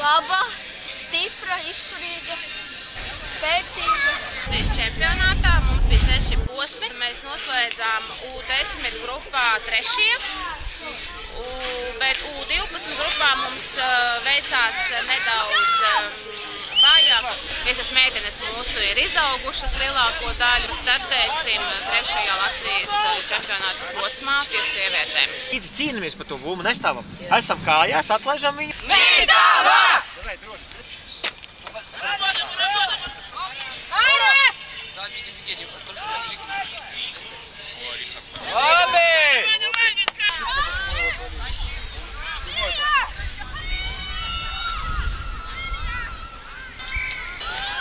Laba, stipra, izturīga, spēcīga. Mēs čempionātā mums bija seši posmi. Mēs noslēdzām U10 grupā trešie, U, bet U12 grupā mums eh, veicās nedaudz eh, vājāk. Visas meitenes mūsu ir izaugušas lielāko daļu. Startēsim trešajā Latvijā čempionāta posmā pie sievietēm. Līdzi cīnāmies par to būmu, nestāvam. Esam kājās, atlaižam viņu. Mītāvā!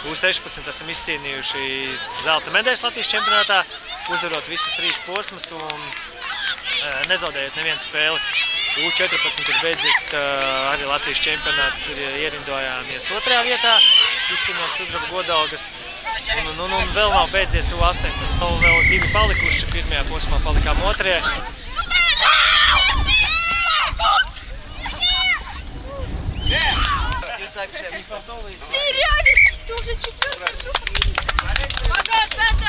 U16 esam izcīnījuši zelta medaļas Latvijas čempionātā, uzvarot visas trīs posmas un eh, nezaudējot nevienu spēli. U14 ir beidzies tā, arī Latvijas čempionāts, tur ierindojāmies otrajā vietā, izcīnot sudraba godalgas. Un, un, un, un vēl nav beidzies U18, vēl, vēl divi palikuši, pirmajā posmā palikām otrajā. Ты реально ты уже четвертый. Вопрос,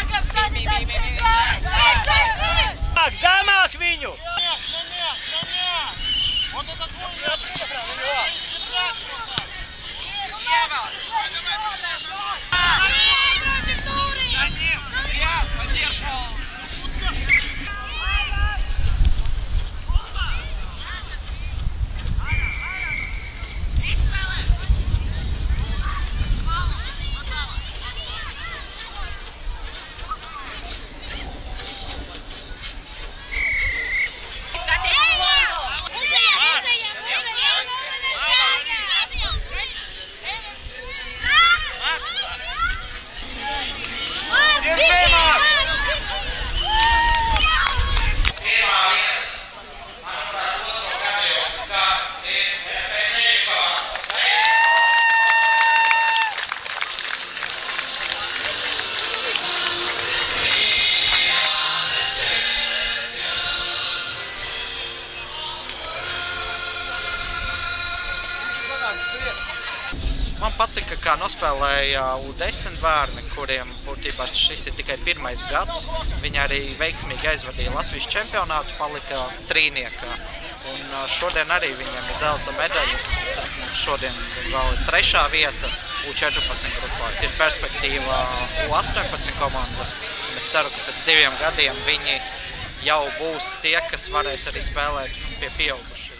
Man patika, kā nospēlēja U10 bērni, kuriem būtībā šis ir tikai pirmais gads. Viņi arī veiksmīgi aizvadīja Latvijas čempionātu, palika trīniekā. Un šodien arī viņiem ir zelta medaļas. Tas mums šodien vēl ir trešā vieta U14 grupā. Ir perspektīva U18 komanda. Es ceru, ka pēc diviem gadiem viņi jau būs tie, kas varēs arī spēlēt pie pieaugušajiem.